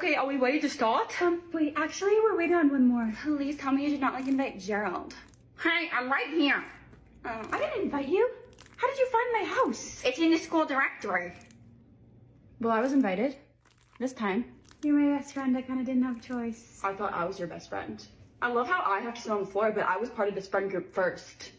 Okay, are we ready to start? Um, wait, actually, we're waiting on one more. Please tell me you did not like invite Gerald. Hey, I'm right here. Um, I didn't invite you. How did you find my house? It's in the school directory. Well, I was invited. This time. You're my best friend. I kind of didn't have a choice. I thought I was your best friend. I love how I have to sit on the floor, but I was part of this friend group first.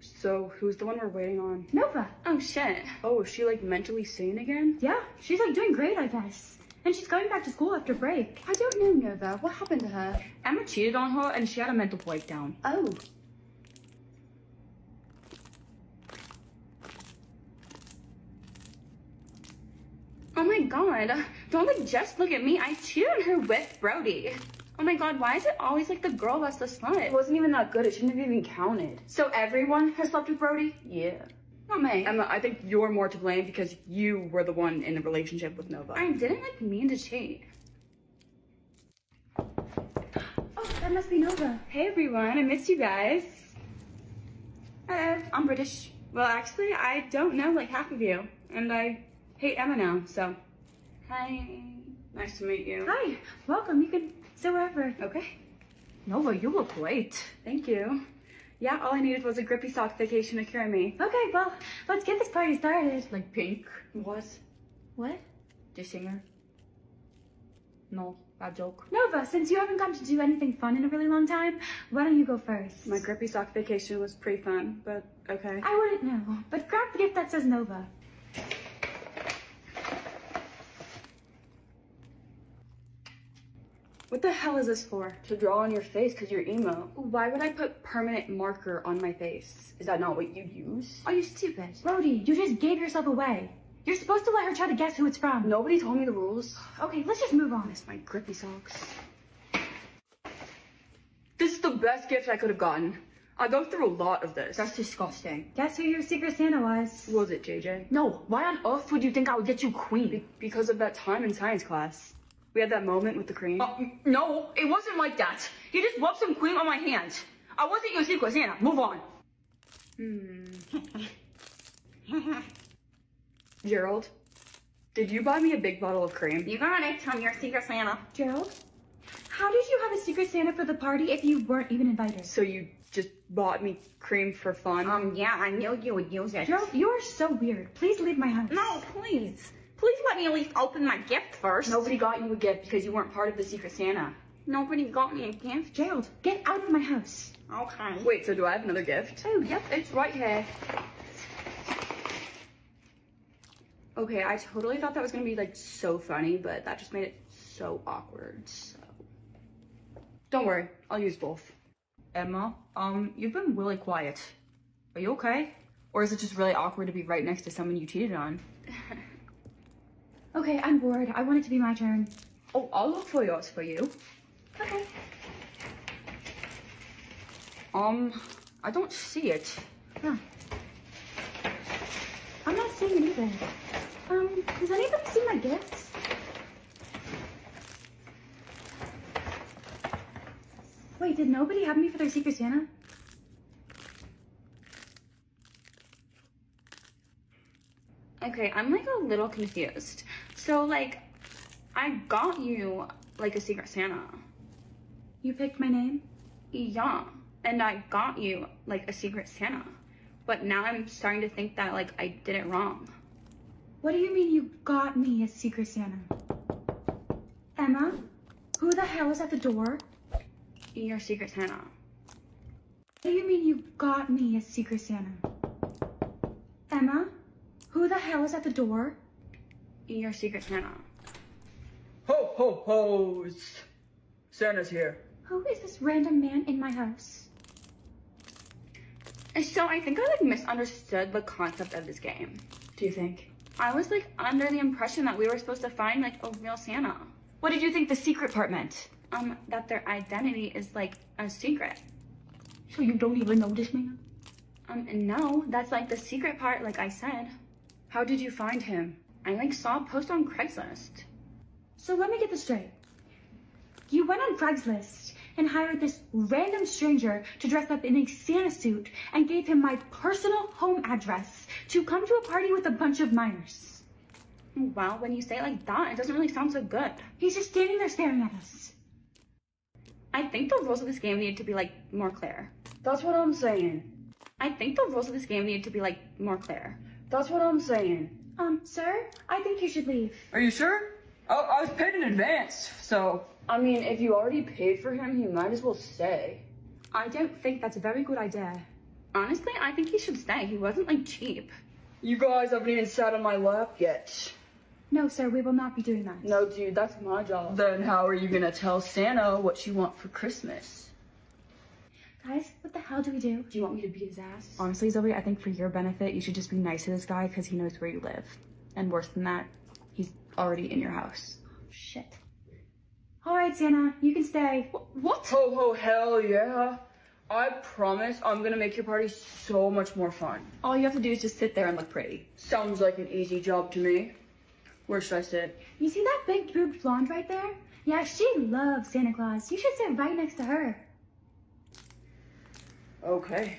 So, who's the one we're waiting on? Nova. Oh, shit. Oh, is she like mentally sane again? Yeah, she's like doing great, I guess. And she's going back to school after break. I don't know, Nova. What happened to her? Emma cheated on her and she had a mental breakdown. Oh. Oh my god. Don't like just look at me. I cheated on her with Brody. Oh my god, why is it always like the girl that's the slut? It wasn't even that good. It shouldn't have even counted. So everyone has slept with Brody? Yeah. Oh, Not me. Emma, I think you're more to blame because you were the one in the relationship with Nova. I didn't like mean to cheat. Oh, that must be Nova. Hey everyone, I missed you guys. Hello, I'm British. Well, actually, I don't know like half of you, and I hate Emma now, so. Hi. Nice to meet you. Hi, welcome. You can sit wherever. Okay. Nova, you look great. Thank you. Yeah, all I needed was a grippy sock vacation to cure me. Okay, well, let's get this party started. Like pink? What? What? The singer? No, bad joke. Nova, since you haven't gotten to do anything fun in a really long time, why don't you go first? My grippy sock vacation was pretty fun, but okay. I wouldn't know, but grab the gift that says Nova. What the hell is this for? To draw on your face because you're emo. Why would I put permanent marker on my face? Is that not what you use? Are you stupid? Brody, you just gave yourself away. You're supposed to let her try to guess who it's from. Nobody told me the rules. Okay, let's just move on. Miss my grippy socks. This is the best gift I could have gotten. I go through a lot of this. That's disgusting. Guess who your secret Santa was? Was it JJ? No, why on earth would you think I would get you queen? Be because of that time in science class. We had that moment with the cream. Uh, no, it wasn't like that. He just rubbed some cream on my hand. I wasn't your secret Santa. Move on. Hmm. Gerald, did you buy me a big bottle of cream? You got it. I'm your secret Santa. Gerald? How did you have a secret Santa for the party if you weren't even invited? So you just bought me cream for fun? Um, yeah, I knew you would use it. Gerald, you are so weird. Please leave my house. No, please. Please let me at least open my gift first. Nobody got you a gift because you weren't part of the Secret Santa. Nobody got me a gift. Gerald, get out of my house. Okay. Wait, so do I have another gift? Oh, yep. It's right here. Okay, I totally thought that was gonna be like so funny, but that just made it so awkward, so. Don't worry, I'll use both. Emma, um, you've been really quiet. Are you okay? Or is it just really awkward to be right next to someone you cheated on? Okay, I'm bored. I want it to be my turn. Oh, I'll look for yours for you. Okay. Um, I don't see it. Huh. I'm not seeing it either. Um, does anybody see my gift? Wait, did nobody have me for their Secret Santa? Okay, I'm like a little confused. So like, I got you like a Secret Santa. You picked my name? Yeah, and I got you like a Secret Santa. But now I'm starting to think that like I did it wrong. What do you mean you got me a Secret Santa? Emma, who the hell is at the door? Your Secret Santa. What do you mean you got me a Secret Santa? Emma, who the hell is at the door? Your Secret Santa. Ho ho ho's! Santa's here. Who is this random man in my house? So I think I like misunderstood the concept of this game. Do you think? I was like under the impression that we were supposed to find like a real Santa. What did you think the secret part meant? Um, that their identity is like a secret. So you don't even know this man? Um, no, that's like the secret part, like I said. How did you find him? I like saw a post on Craigslist. So let me get this straight. You went on Craigslist and hired this random stranger to dress up in a Santa suit and gave him my personal home address to come to a party with a bunch of minors. Well, when you say it like that, it doesn't really sound so good. He's just standing there staring at us. I think the rules of this game need to be like more clear. That's what I'm saying. I think the rules of this game need to be like more clear. That's what I'm saying. Um, sir, I think you should leave. Are you sure? Oh, I was paid in advance, so. I mean, if you already paid for him, you might as well stay. I don't think that's a very good idea. Honestly, I think he should stay. He wasn't like cheap. You guys haven't even sat on my lap yet. No, sir, we will not be doing that. No, dude, that's my job. Then how are you gonna tell Santa what you want for Christmas? Guys, what the hell do we do? Do you want me to beat his ass? Honestly, Zoe, I think for your benefit, you should just be nice to this guy because he knows where you live. And worse than that, he's already in your house. Shit. All right, Santa, you can stay. What? Ho ho, hell yeah. I promise I'm gonna make your party so much more fun. All you have to do is just sit there and look pretty. Sounds like an easy job to me. Where should I sit? You see that big boobed blonde right there? Yeah, she loves Santa Claus. You should sit right next to her. Okay.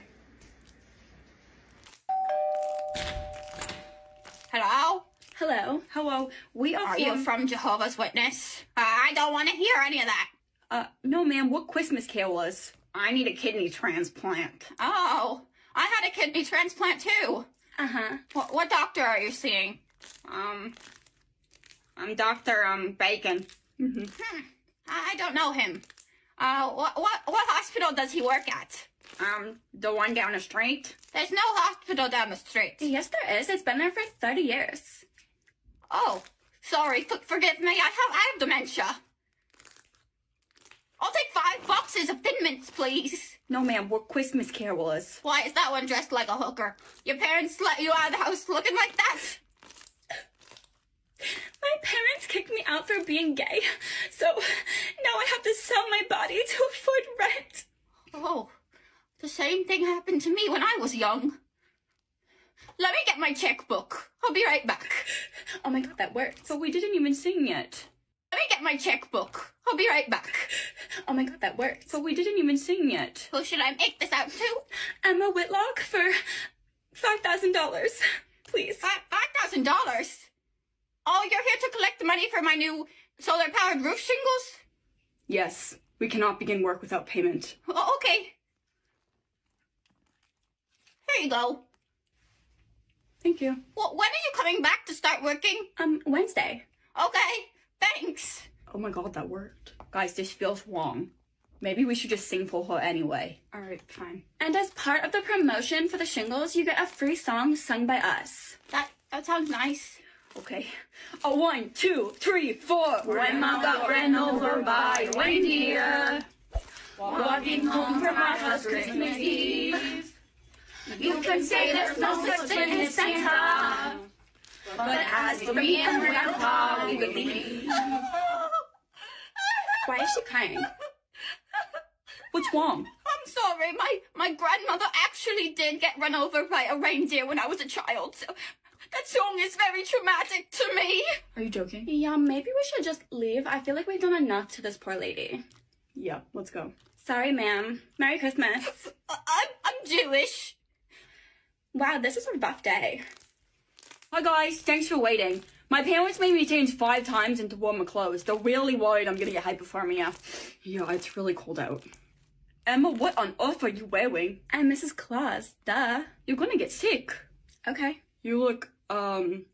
Hello? Hello. Hello. We are, Are you from Jehovah's Witness? Uh, I don't want to hear any of that. Uh, no, ma'am. What Christmas carol was? I need a kidney transplant. Oh, I had a kidney transplant too. Uh huh. What, what doctor are you seeing? Um, I'm Doctor Um Bacon. Mm-hmm. Hmm, I don't know him. Uh, what what what hospital does he work at? Um, the one down the street. There's no hospital down the street. Yes, there is. It's been there for 30 years. Oh, sorry. F- forgive me. I have I have dementia. I'll take five boxes of Thin Mints, please. No, ma'am. What Christmas carol was? Why is that one dressed like a hooker? Your parents let you out of the house looking like that? My parents kicked me out for being gay, so now I have to sell my body to afford rent. Oh, the same thing happened to me when I was young. Let me get my checkbook. I'll be right back. Oh my god, that worked. But we didn't even sing yet. Let me get my checkbook. I'll be right back. Oh my god, that worked. But we didn't even sing yet. Who should I make this out to? Emma Whitlock for $5,000. Please. Five thousand dollars. Oh, you're here to collect the money for my new solar-powered roof shingles? Yes, we cannot begin work without payment. Oh, okay. Here you go. Thank you. Well, when are you coming back to start working? Um, Wednesday. Okay, thanks. Oh my god, that worked. Guys, this feels wrong. Maybe we should just sing for her anyway. Alright, fine. And as part of the promotion for the shingles, you get a free song sung by us. That that sounds nice. Okay. A one, two, three, four. Grandma got ran over by a reindeer. Walking home from our house Christmas Eve. You can say there's no such thing as Santa. But as for me and Grandpa, we believe. Why is she crying? What's wrong? I'm sorry, my my grandmother actually did get run over by a reindeer when I was a child. So that song is very traumatic to me. Are you joking? Yeah, maybe we should just leave. I feel like we've done enough to this poor lady. Yeah, let's go. Sorry, ma'am. Merry Christmas. I- I'm I'm Jewish. Wow, this is a rough day. Hi guys, thanks for waiting. My parents made me change five times into warmer clothes. They're really worried I'm gonna get hypothermia. Yeah, it's really cold out. Emma, what on earth are you wearing? I'm Mrs. Claus, duh. You're gonna get sick. Okay. You look, um,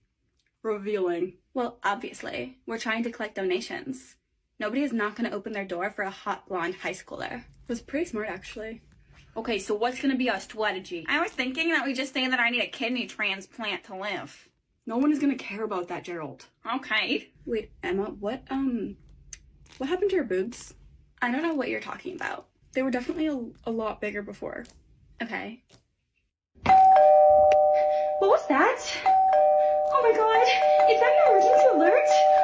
revealing. Well, obviously. We're trying to collect donations. Nobody is not gonna open their door for a hot blonde high schooler. It Was pretty smart, actually. Okay, so what's gonna be our strategy? I was thinking that we just say that I need a kidney transplant to live. No one is gonna care about that, Gerald. Okay. Wait, Emma, what, um, what happened to your boobs? I don't know what you're talking about. They were definitely a, a lot bigger before. Okay. What was that? Oh my god, is that an emergency alert?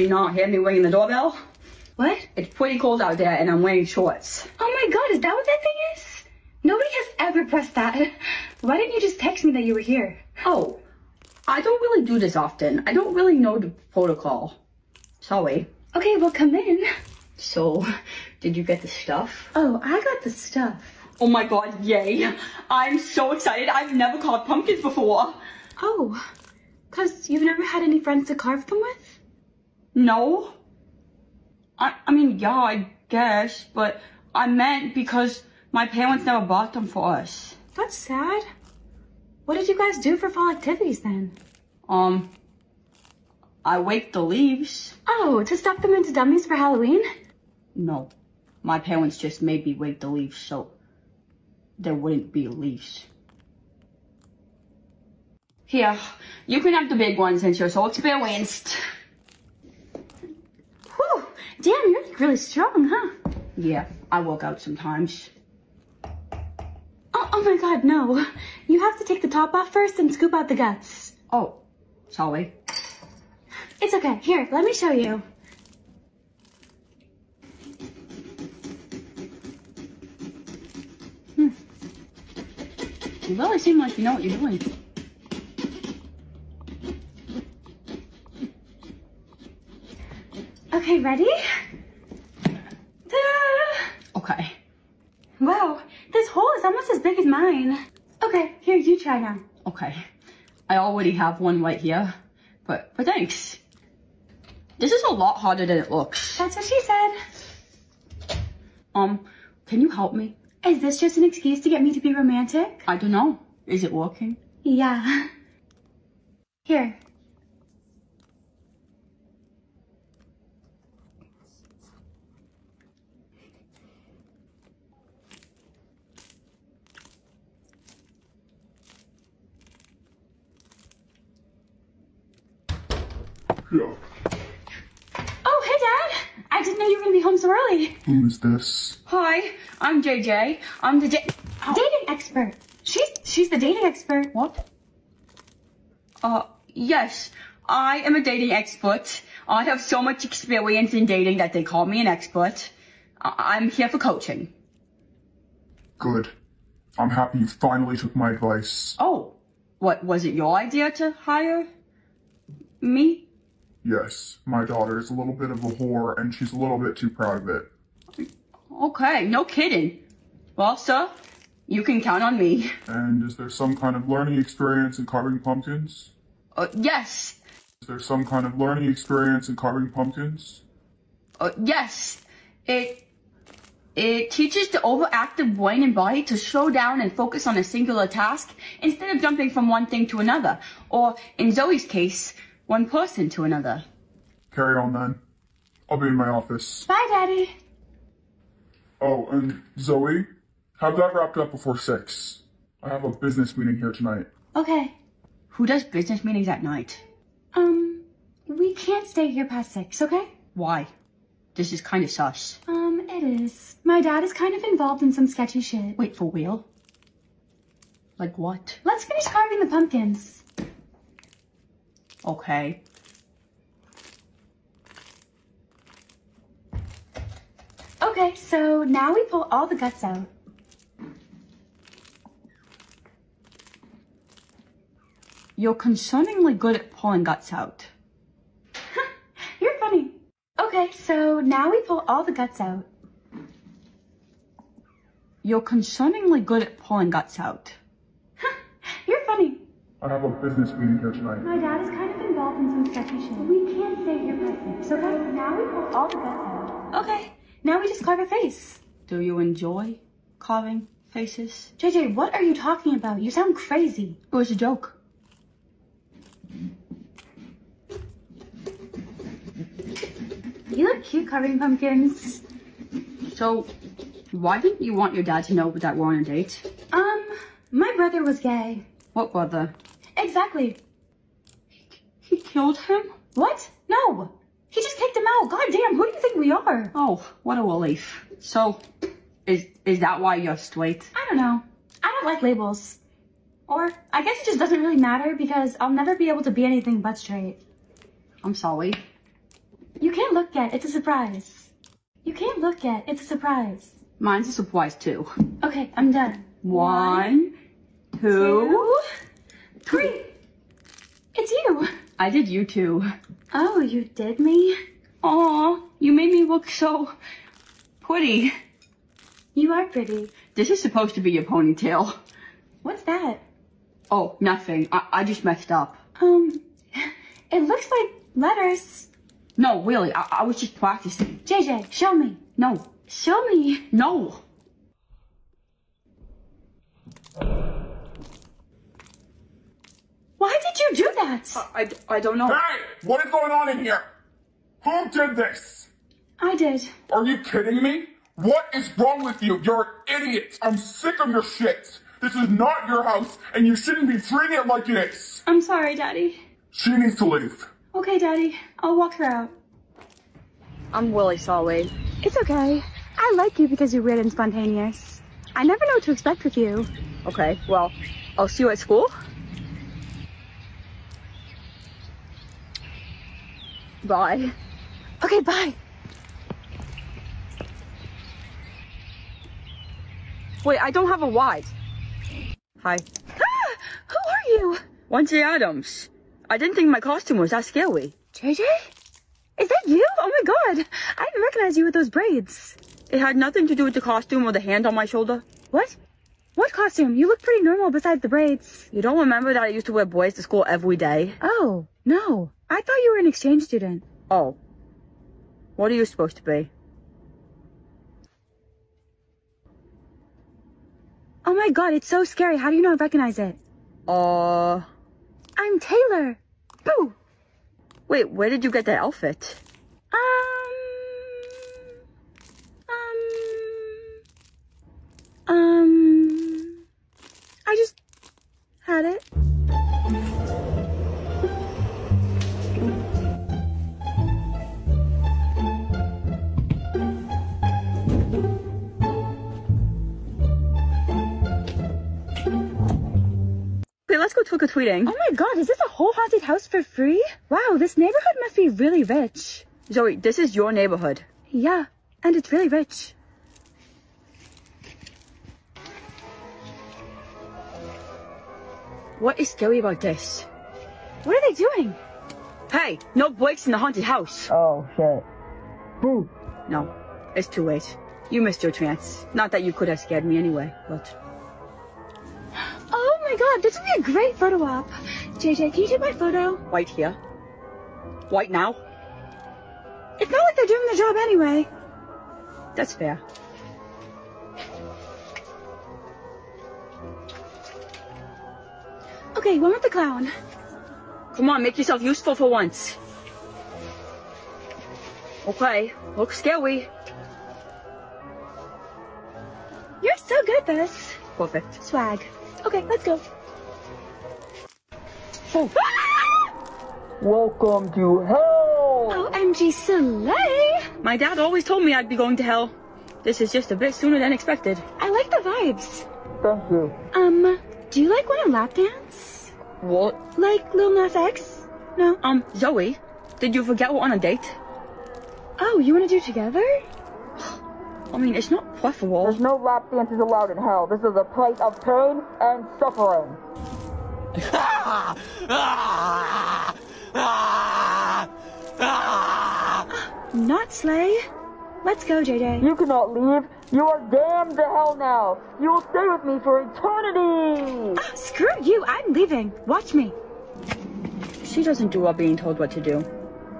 You not hear me ringing the doorbell? What? It's pretty cold out there and I'm wearing shorts. Oh my god, is that what that thing is? Nobody has ever pressed that. Why didn't you just text me that you were here? Oh, I don't really do this often. I don't really know the protocol. Sorry. Okay, well come in. So, Did you get the stuff? Oh, I got the stuff. Oh my god, yay. I'm so excited. I've never carved pumpkins before. Oh, because you've never had any friends to carve them with? No. I, I mean, yeah, I guess, but I meant because my parents never bought them for us. That's sad. What did you guys do for fall activities then? Um, I waked the leaves. Oh, to stuff them into dummies for Halloween? No, my parents just made me wake the leaves so there wouldn't be leaves. Here, you can have the big one since you're so experienced. Damn, you're like really strong, huh? Yeah, I work out sometimes. Oh, oh my god, no. You have to take the top off first and scoop out the guts. Oh, sorry. It's okay. Here, let me show you. Hmm. You really seem like you know what you're doing. Okay, ready? Okay. Wow, this hole is almost as big as mine. Okay, here, you try now. Okay. I already have one right here. But, but thanks. This is a lot harder than it looks. That's what she said. Um, can you help me? Is this just an excuse to get me to be romantic? I don't know. Is it working? Yeah. Here. Yeah. Oh, hey, Dad. I didn't know you were going to be home so early. Who is this? Hi, I'm JJ. I'm the J- Dating expert. She's she's the dating expert. What? Uh, yes. I am a dating expert. I have so much experience in dating that they call me an expert. I- I'm here for coaching. Good. I'm happy you finally took my advice. Oh, what, was it your idea to hire me? Yes, my daughter is a little bit of a whore and she's a little bit too proud of it. Okay, no kidding. Well, sir, you can count on me. And is there some kind of learning experience in carving pumpkins? Uh, yes, Is there some kind of learning experience in carving pumpkins? uh, yes. It, it teaches the overactive brain and body to slow down and focus on a singular task instead of jumping from one thing to another. Or, in Zoe's case, one person to another. Carry on then. I'll be in my office. Bye, Daddy. Oh, and Zoe, have that wrapped up before six. I have a business meeting here tonight. Okay. Who does business meetings at night? Um, we can't stay here past six, okay? Why? This is kind of sus. Um, it is. My dad is kind of involved in some sketchy shit. Wait, for real? Like what? Let's finish carving the pumpkins. Okay. Okay, so now we pull all the guts out. You're concerningly good at pulling guts out. You're funny. Okay, so now we pull all the guts out. You're concerningly good at pulling guts out. You're funny. I have a business meeting here tonight. My dad is kind of involved in some sketchy shit. We can't stay here past six, okay? Now we pull all the guts out. Okay, now we just carve a face. Do you enjoy carving faces? JJ, what are you talking about? You sound crazy. It was a joke. You look cute carving pumpkins. So, why didn't you want your dad to know that we're on a date? Um, my brother was gay. What brother? Exactly. He killed him? What? No. He just kicked him out. God damn, who do you think we are? Oh, what a relief. So, is is that why you're straight? I don't know. I don't like labels. Or I guess it just doesn't really matter because I'll never be able to be anything but straight. I'm sorry. You can't look yet. It's a surprise. You can't look yet. It's a surprise. Mine's a surprise too. Okay, I'm done. One, two. Two, three. It's you. I did you too. Oh, you did me? Aw, you made me look so pretty. You are pretty. This is supposed to be your ponytail. What's that? Oh, nothing. I, I just messed up. Um, it looks like letters. No, really, I, I was just practicing. JJ, show me. No, Show me. no. Why did you do that? I, I don't know. Hey, what is going on in here? Who did this? I did. Are you kidding me? What is wrong with you? You're an idiot. I'm sick of your shit. This is not your house, and you shouldn't be treating it like it is. I'm sorry, Daddy. She needs to leave. Okay, Daddy. I'll walk her out. I'm really sorry. It's okay. I like you because you're weird and spontaneous. I never know what to expect with you. Okay, well, I'll see you at school. Bye. Okay, bye. Wait, I don't have a wide. Hi. Ah, who are you? Wednesday Addams. I didn't think my costume was that scary. JJ? Is that you? Oh my god. I didn't recognize you with those braids. It had nothing to do with the costume or the hand on my shoulder. What? What costume? You look pretty normal besides the braids. You don't remember that I used to wear boys to school every day? Oh, no. I thought you were an exchange student. Oh. What are you supposed to be? Oh my god, it's so scary. How do you not recognize it? Uh. I'm Taylor. Boo! Wait, where did you get that outfit? Um. Um. Okay, let's go trick or treating. Oh my god, is this a whole haunted house for free? Wow, this neighborhood must be really rich. Zoe, this is your neighborhood. Yeah, and it's really rich. What is scary about this? What are they doing? Hey, no breaks in the haunted house. Oh shit. Boo. No, it's too late. You missed your chance. Not that you could have scared me anyway, but. Oh my god, this would be a great photo op. JJ, can you take my photo? Right here. Right now? It's not like they're doing their job anyway. That's fair. Okay, one with the clown. Come on, make yourself useful for once. Okay, looks scary. You're so good at this. Perfect. Swag. Okay, let's go. Welcome to hell. OMG Soleil! My dad always told me I'd be going to hell. This is just a bit sooner than expected. I like the vibes. Thank you. Um, do you like want to lap dance? What? Like Lil Nas X? No. Um, Zoe, did you forget we're on a date? Oh, you want to do together? I mean, it's not preferable. There's no lap dances allowed in hell. This is a place of pain and suffering. Not Slay. Let's go, JJ. You cannot leave. You are damned to hell now. You will stay with me for eternity. Ah, screw you. I'm leaving. Watch me. She doesn't do well being told what to do.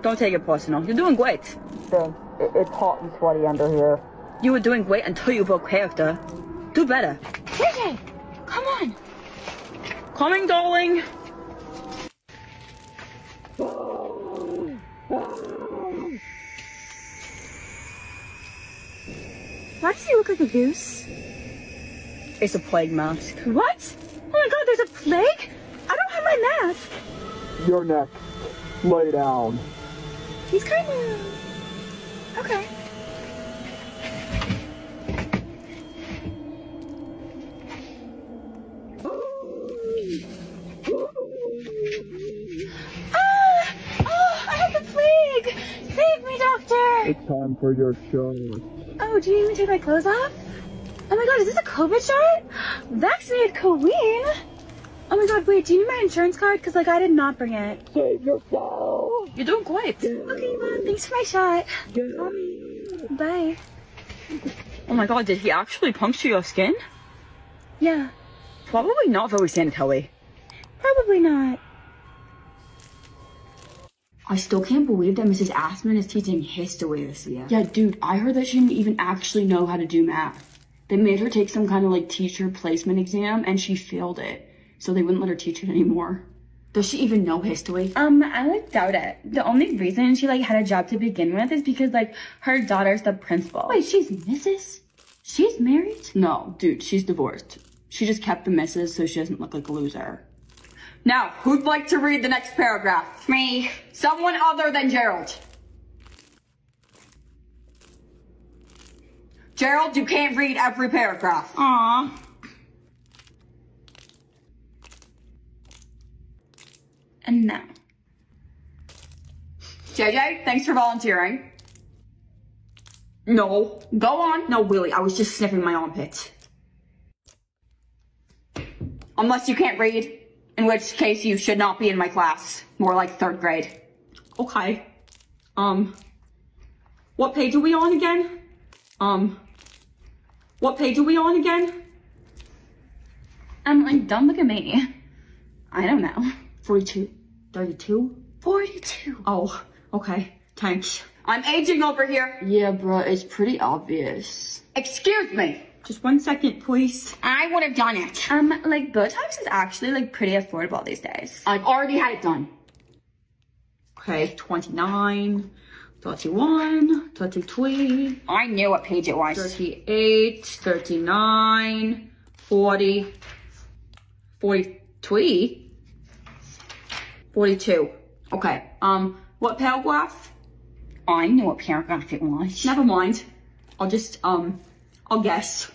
Don't take it personal. You're doing great. Dang, it, it's hot and sweaty under here. You were doing great until you broke character. Do better. JJ, come on. Coming, darling. Why does he look like a goose? It's a plague mask. What? Oh my god, there's a plague? I don't have my mask. Your neck. Lay down. He's kind of... Okay. Ah! Oh, I have the plague! Save me, doctor! It's time for your show. Oh, do you need me to take my clothes off? Oh my god, is this a COVID shot? Vaccinated Queen? Oh my god, wait, do you need my insurance card? Because, like, I did not bring it. Save yourself. You're doing great. Okay, Mom, thanks for my shot. Bye. Oh my god, did he actually puncture your skin? Yeah, Probably not very sanitary. probably not. I still can't believe that Mrs. Assman is teaching history this year. Yeah, dude, I heard that she didn't even actually know how to do math. They made her take some kind of like teacher placement exam and she failed it. So they wouldn't let her teach it anymore. Does she even know history? Um, I like doubt it. The only reason she like had a job to begin with is because like her daughter's the principal. Wait, she's Mrs.? she's married? No, dude, she's divorced. She just kept the Mrs. so she doesn't look like a loser. Now, who'd like to read the next paragraph? Me. Someone other than Gerald. Gerald, you can't read every paragraph. Aw. And now. JJ, thanks for volunteering. No, go on. No, Willie, I was just sniffing my armpit. Unless you can't read, in which case you should not be in my class. More like third grade. Okay. Um, what page are we on again? Um, what page are we on again? I'm like, don't look at me. I don't know. 42. 32? 42. Oh, okay. Thanks. I'm aging over here. Yeah, bro, it's pretty obvious. Excuse me. Just one second, please. I would have done it. Um, like Botox is actually like pretty affordable these days. I've already had it done. Okay, 29, 31, 33, I knew what page it was. 38, 39, 40, 43, 42. Okay, um, what paragraph? I knew what paragraph it was. Never mind. I'll just, um, I'll guess.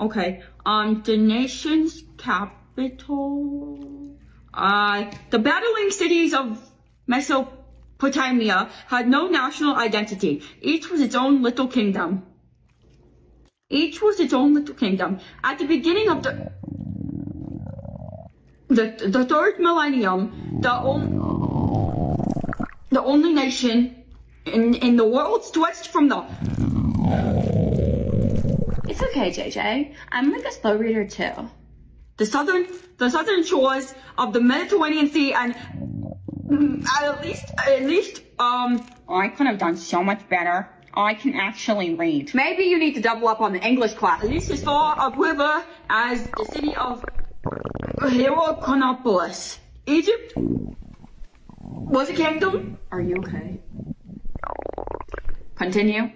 Okay, um, the nation's capital, uh, the battling cities of Mesopotamia had no national identity. Each was its own little kingdom. Each was its own little kingdom. At the beginning of the the, the third millennium, the, on, the only nation in, in the world stretched from the It's okay, JJ. I'm like a slow reader too. the southern the southern shores of the Mediterranean Sea and mm, at least at least um I could have done so much better. I can actually read. maybe you need to double up on the English class. At least as far upriver as the city of Hieronymus. Egypt was a kingdom. Are you okay? Continue.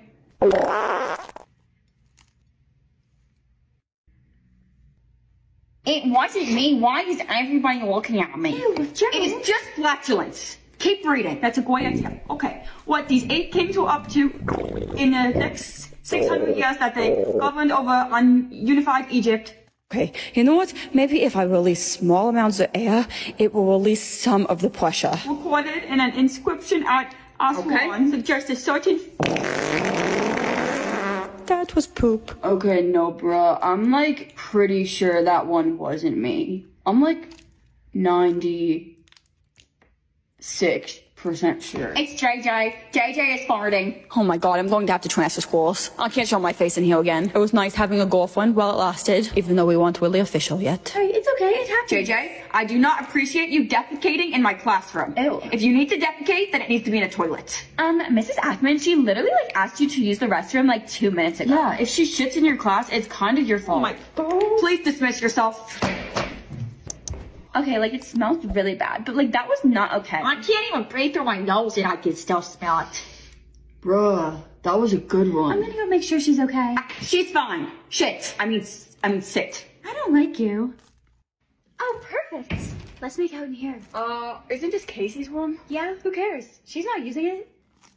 It wasn't me. Why is everybody looking at me? It's just flatulence. Keep reading. That's a great idea. Okay. What these eight kings were up to in the next 600 years that they governed over ununified Egypt. Okay, you know what? Maybe if I release small amounts of air, it will release some of the pressure. Recorded in an inscription at Aswan suggests a certain. Was poop. Okay, no, bruh. I'm like pretty sure that one wasn't me. I'm like 96% sure. It's JJ. JJ is farting. Oh my god, I'm going to have to transfer schools. I can't show my face in here again. It was nice having a girlfriend while it lasted, even though we weren't really official yet. Hey, it's okay. It happens. JJ, I do not appreciate you defecating in my classroom. Ew. If you need to defecate, then it needs to be in a toilet. Um, Mrs. Ackman, she literally like asked you to use the restroom like two minutes ago. Yeah, if she shits in your class, it's kind of your fault. Oh my god. Please dismiss yourself. Okay, like it smells really bad, but like that was not okay. I can't even breathe through my nose and I can still smell it. Bruh, that was a good one. I'm gonna go make sure she's okay. She's fine. Shit. I mean, I mean, sit. I don't like you. Oh, perfect. Let's make out in here. Uh, isn't this Casey's room? Yeah, who cares? She's not using it.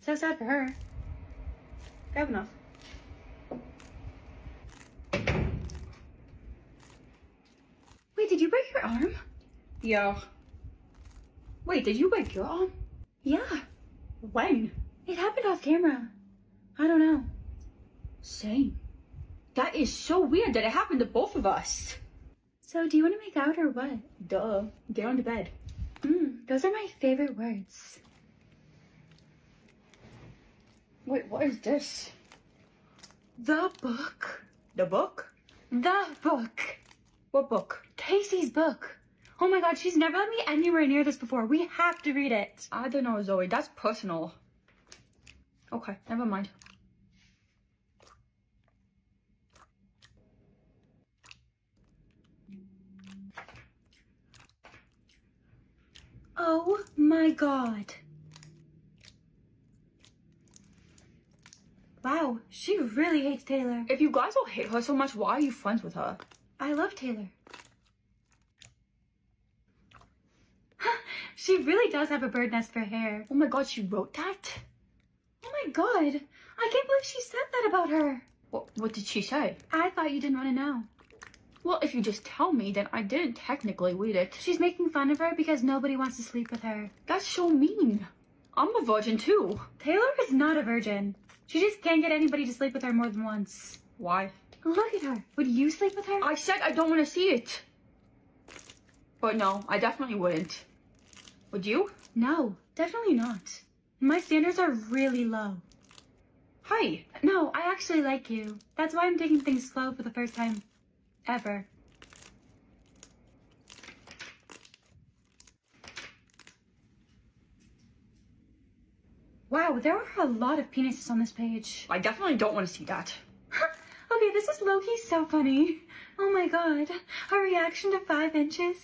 So sad for her. Have enough. Wait, did you break your arm? Yeah. Wait, did you wake your arm? Yeah, When? it happened off camera. I don't know. Same. That is so weird that it happened to both of us. So, do you want to make out or what? Duh. Get on the bed. Mm, those are my favorite words. Wait, what is this? The book. The book? The book. What book? Casey's book. Oh my god, she's never let me anywhere near this before. We have to read it. I don't know, Zoe. That's personal. Okay, never mind. Oh my god. Wow, she really hates Taylor. If you guys all hate her so much, why are you friends with her? I love Taylor. She really does have a bird nest for hair. Oh my god, she wrote that? Oh my god, I can't believe she said that about her. What, what did she say? I thought you didn't want to know. Well, if you just tell me, then I didn't technically read it. She's making fun of her because nobody wants to sleep with her. That's so mean. I'm a virgin too. Taylor is not a virgin. She just can't get anybody to sleep with her more than once. Why? Look at her. Would you sleep with her? I said I don't want to see it. But no, I definitely wouldn't. Would you? No, definitely not. My standards are really low. Hi. No, I actually like you. That's why I'm taking things slow for the first time ever. Wow, there are a lot of penises on this page. I definitely don't want to see that. okay, this is low-key so funny. Oh my god, a reaction to five inches?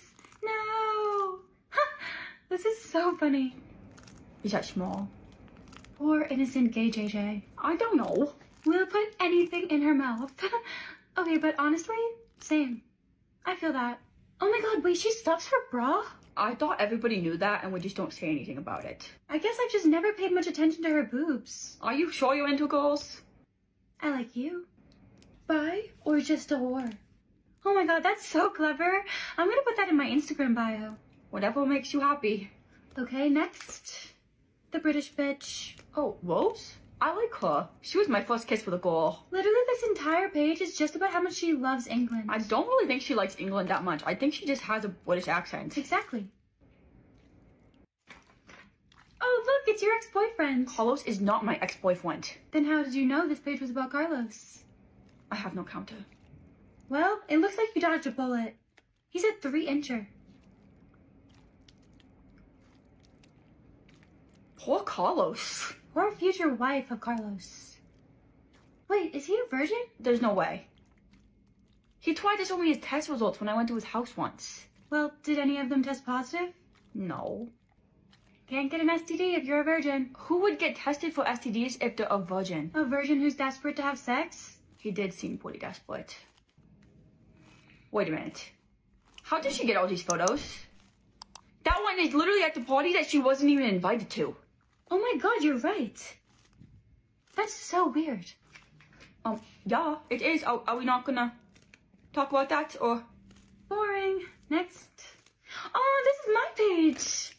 No! this is so funny. Is that small? Poor innocent gay JJ. I don't know. We'll put anything in her mouth. okay, but honestly, same. I feel that. Oh my god, wait, she stuffs her bra? I thought everybody knew that and we just don't say anything about it. I guess I've just never paid much attention to her boobs. Are you sure you're into girls? I like you. Bi or just a whore? Oh my god, that's so clever. I'm gonna put that in my Instagram bio. Whatever makes you happy. Okay, next. The British bitch. Oh, Rose? I like her. She was my first kiss with a girl. Literally, this entire page is just about how much she loves England. I don't really think she likes England that much. I think she just has a British accent. Exactly. Oh, look, it's your ex-boyfriend. Carlos is not my ex-boyfriend. Then how did you know this page was about Carlos? I have no counter. Well, it looks like you dodged a bullet. He's a three-incher. Poor Carlos. Or future wife of Carlos. Wait, is he a virgin? There's no way. He tried to show me his test results when I went to his house once. Well, did any of them test positive? No. Can't get an STD if you're a virgin. Who would get tested for STDs if they're a virgin? A virgin who's desperate to have sex? He did seem pretty desperate. Wait a minute. How did she get all these photos? That one is literally at the party that she wasn't even invited to. Oh my god, you're right. That's so weird. Um, yeah, it is. Are, are we not gonna talk about that or? Boring. Next. Oh, this is my page.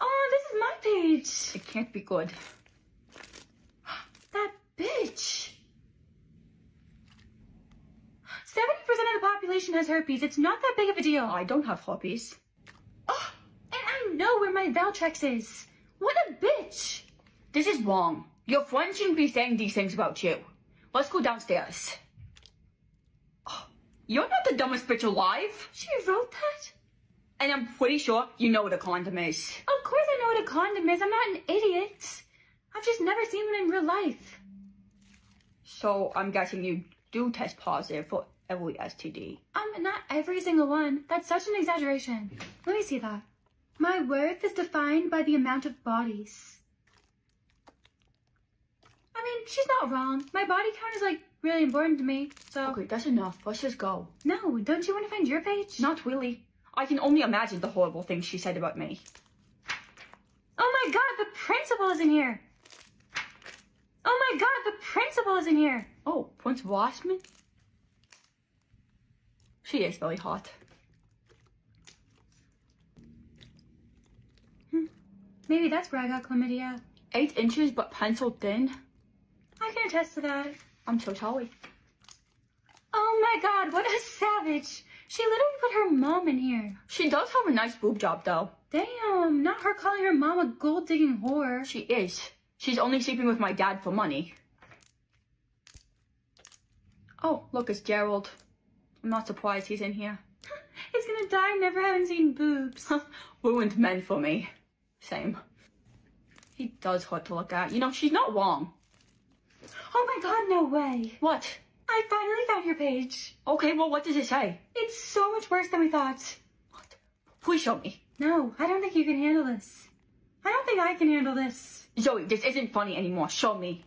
Oh, this is my page. It can't be good. That bitch. 70% of the population has herpes. It's not that big of a deal. I don't have herpes. Know where my Valtrex is. What a bitch. This is wrong. Your friend shouldn't be saying these things about you. Let's go downstairs. Oh, you're not the dumbest bitch alive. She wrote that? And I'm pretty sure you know what a condom is. Of course I know what a condom is. I'm not an idiot. I've just never seen one in real life. So I'm guessing you do test positive for every STD. Um, not every single one. That's such an exaggeration. Let me see that. My worth is defined by the amount of bodies. I mean, she's not wrong. My body count is like really important to me, so. Okay, that's enough. Let's just go. No, don't you want to find your page? Not really. I can only imagine the horrible things she said about me. Oh my god, the principal is in here. Oh my god, the principal is in here. Oh, Prince Osman? She is very hot. Maybe that's where I got chlamydia. Eight inches but pencil thin? I can attest to that. I'm so sorry. Oh my god, what a savage. She literally put her mom in here. She does have a nice boob job though. Damn, not her calling her mom a gold digging whore. She is. She's only sleeping with my dad for money. Oh, look, it's Gerald. I'm not surprised he's in here. He's gonna die never having seen boobs. Ruined men for me. Same. He does hurt to look at. You know, she's not wrong. Oh my god, no way. What? I finally found your page. Okay, well, what does it say? It's so much worse than we thought. What? Please show me. No, I don't think you can handle this. I don't think I can handle this. Zoe, this isn't funny anymore. Show me.